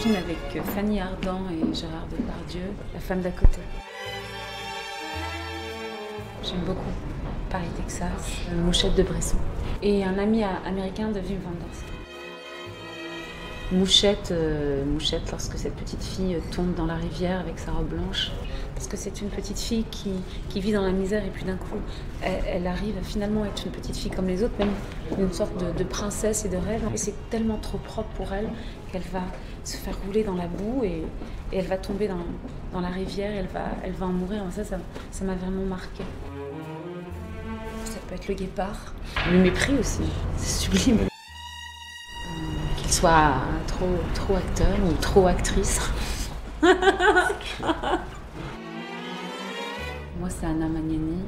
film avec Fanny Ardant et Gérard Depardieu, La femme d'à côté. J'aime beaucoup Paris, Texas, Mouchette de Bresson et un ami américain de Wim Wenders. Mouchette, euh, Mouchette, lorsque cette petite fille tombe dans la rivière avec sa robe blanche, parce que c'est une petite fille qui, qui, vit dans la misère et puis d'un coup, elle, arrive finalement à être une petite fille comme les autres, même une sorte de, princesse et de rêve. Et c'est tellement trop propre pour elle qu'elle va se faire rouler dans la boue et, elle va tomber dans, la rivière, elle va, elle va en mourir. Ça, ça m'a vraiment marqué. Ça peut être le guépard, le mépris aussi, c'est sublime soit trop, trop acteur ou trop actrice. Moi, c'est Anna Magnani.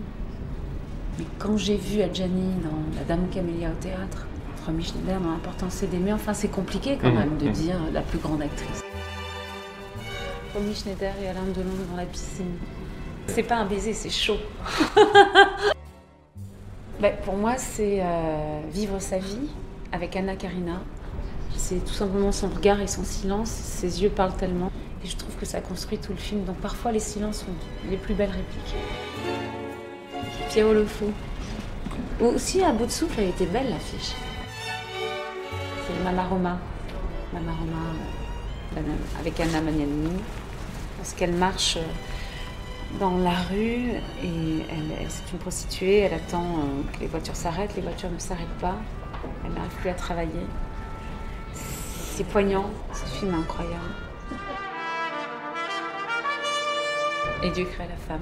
Mais quand j'ai vu Adjani dans La Dame Camélia au théâtre, Romy Schneider dans L'importance d'aimer, enfin, c'est compliqué quand mmh. même de mmh. dire la plus grande actrice. Romy Schneider et Alain Delon dans la piscine. C'est pas un baiser, c'est chaud. ben, pour moi, c'est euh, vivre sa vie avec Anna Karina, c'est tout simplement son regard et son silence. Ses yeux parlent tellement. Et je trouve que ça construit tout le film. Donc parfois, les silences sont les plus belles répliques. Pierrot le Fou. Aussi, à bout de souffle, elle était belle, l'affiche. C'est Mama Roma. Mama Roma euh, avec Anna Magnani. Parce qu'elle marche euh, dans la rue et elle, c'est une prostituée. Elle attend euh, que les voitures s'arrêtent. Les voitures ne s'arrêtent pas. Elle n'arrive plus à travailler. C'est poignant, ce film incroyable. Et Dieu crée la femme.